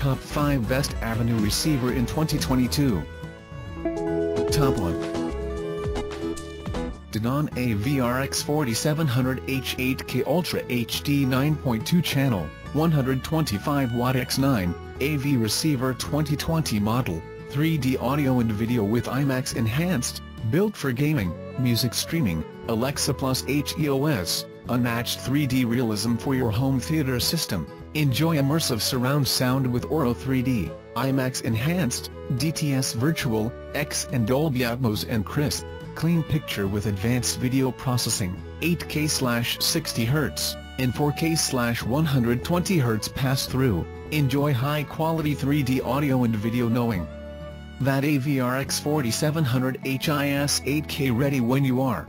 Top 5 Best AV Receiver in 2022 Top 1 Denon AVRX 4700H 8K Ultra HD 9.2 channel, 125 watt X9, AV receiver 2020 model, 3D audio and video with IMAX enhanced, built for gaming, music streaming, Alexa Plus HEOS, unmatched 3D realism for your home theater system. Enjoy immersive surround sound with Auro 3D, IMAX enhanced, DTS Virtual, X and Dolby Atmos and crisp clean picture with advanced video processing, 8K/60Hz, and 4K/120Hz pass-through, enjoy high-quality 3D audio and video knowing that AVRX 4700 HIS 8K ready when you are.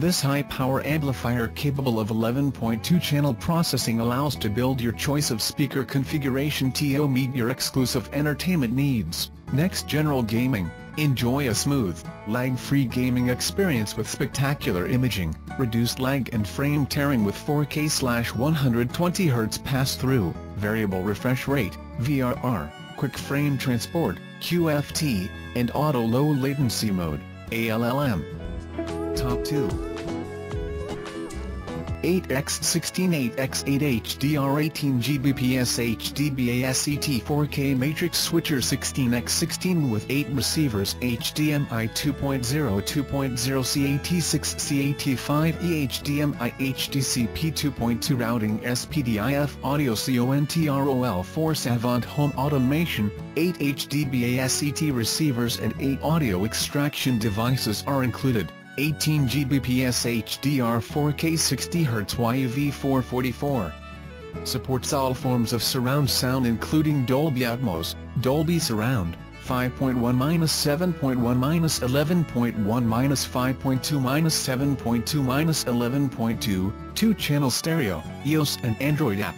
This high-power amplifier capable of 11.2 channel processing allows to build your choice of speaker configuration to meet your exclusive entertainment needs. Next General Gaming Enjoy a smooth, lag-free gaming experience with spectacular imaging, reduced lag and frame tearing with 4K/120Hz pass-through, variable refresh rate, VRR, quick frame transport, QFT, and auto low latency mode, ALLM. Top 2 8x16 8x8 HDR 18 Gbps HDBaseT 4K Matrix Switcher 16x16 with 8 receivers HDMI 2.0 2.0 CAT6 CAT5 eHDMI HDCP 2.2 routing SPDIF audio CONTROL4 Savant Home Automation 8 HDBaseT receivers and 8 audio extraction devices are included. 18 Gbps HDR 4K 60Hz YUV444. Supports all forms of surround sound including Dolby Atmos, Dolby Surround, 5.1 minus 7.1 minus 11.1 minus 5.2 minus 7.2 minus 11.2, 2-channel stereo, iOS and Android app.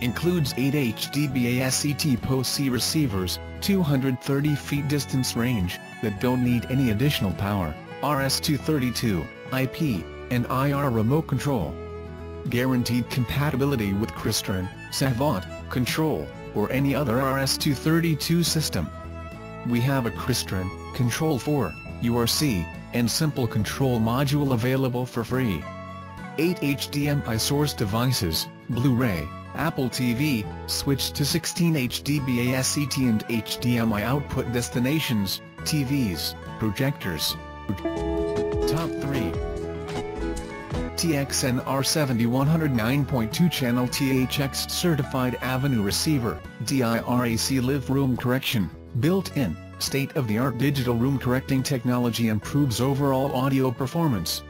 Includes 8 HDBaseT PoC receivers, 230 feet distance range, that don't need any additional power. RS-232, IP, and IR remote control. Guaranteed compatibility with Crestron, Savant, Control, or any other RS-232 system. We have a Crestron, Control 4, URC, and Simple Control module available for free. 8 HDMI source devices, Blu-ray, Apple TV, switch to 16 HDBaseT and HDMI output destinations, TVs, projectors, Top 3 TXN R7109.2 channel THX certified AV receiver, DIRAC live room correction, built-in, state-of-the-art digital room correcting technology improves overall audio performance.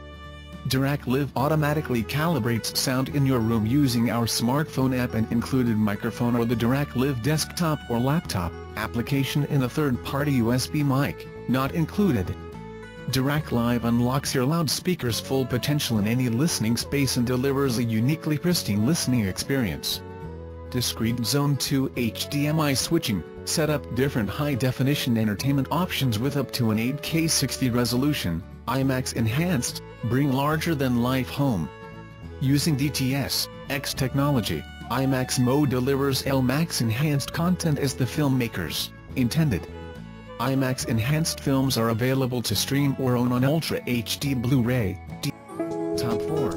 Dirac Live automatically calibrates sound in your room using our smartphone app and included microphone or the Dirac Live desktop or laptop application in a third-party USB mic, not included. Dirac Live unlocks your loudspeaker's full potential in any listening space and delivers a uniquely pristine listening experience. Discrete Zone 2 HDMI switching, set up different high-definition entertainment options with up to an 8K 60 resolution, IMAX enhanced, bring larger-than-life home. Using DTS, X technology, IMAX mode delivers IMAX enhanced content as the filmmakers intended. IMAX enhanced films are available to stream or own on Ultra HD Blu-ray. Top 4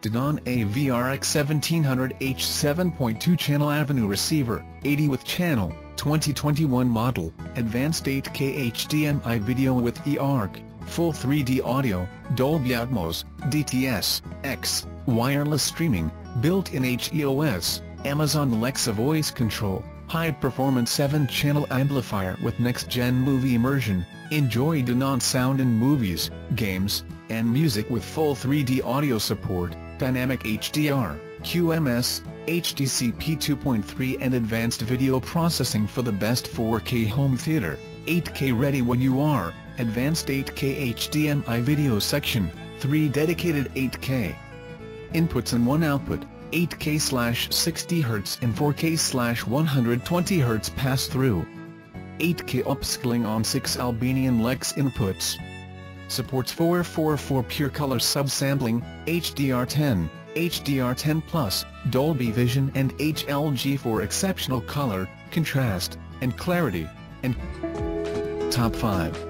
Denon AVRX 1700H 7.2 channel AV receiver, 80 with channel, 2021 model, advanced 8K HDMI video with eARC, full 3D audio, Dolby Atmos, DTS, X, wireless streaming, built-in HEOS, Amazon Alexa voice control, high-performance 7-channel amplifier with next-gen movie immersion, enjoy Denon sound in movies, games, and music with full 3D audio support, dynamic HDR, QMS, HDCP 2.3 and advanced video processing for the best 4K home theater, 8K ready when you are, advanced 8K HDMI video section, 3 dedicated 8K inputs and 1 output, 8K/60 Hz and 4K/120 Hz pass-through. 8K upscaling on 6 Albanian Lex inputs. Supports 444 pure color subsampling, HDR10, HDR10 Plus, Dolby Vision and HLG for exceptional color, contrast, and clarity, and Top 5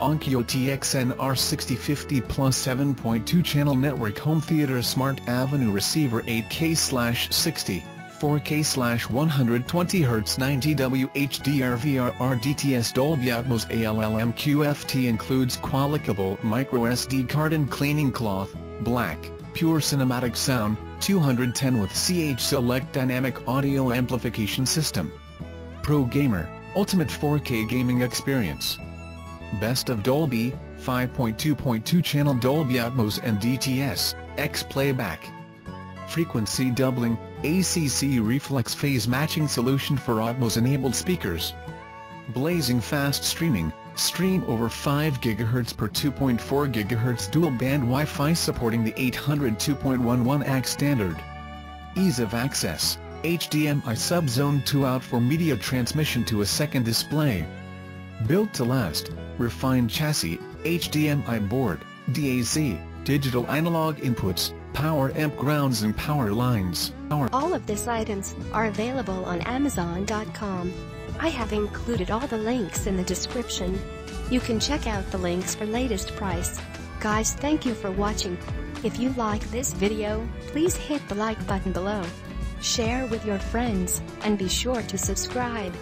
Onkyo TXN R6050 Plus 7.2 channel network home theater smart AV receiver 8K/60 4K 120 Hz 90W HDR VRR DTS Dolby Atmos ALLM QFT includes Qualicable microSD card and cleaning cloth, black, pure cinematic sound, 210 with CH Select Dynamic Audio Amplification System. Pro Gamer, Ultimate 4K Gaming Experience. Best of Dolby, 5.2.2 channel Dolby Atmos and DTS, X Playback. Frequency doubling, ACC reflex phase matching solution for Atmos-enabled speakers. Blazing fast streaming, stream over 5 GHz per 2.4 GHz dual-band Wi-Fi supporting the 800 2.11ac standard. Ease of access, HDMI sub-zone 2 out for media transmission to a second display. Built to last, refined chassis, HDMI board, DAC, digital analog inputs, power amp grounds and power lines. Power All of these items are available on Amazon.com. I have included all the links in the description. You can check out the links for latest price. Guys thank you for watching. If you like this video, please hit the like button below. Share with your friends, and be sure to subscribe.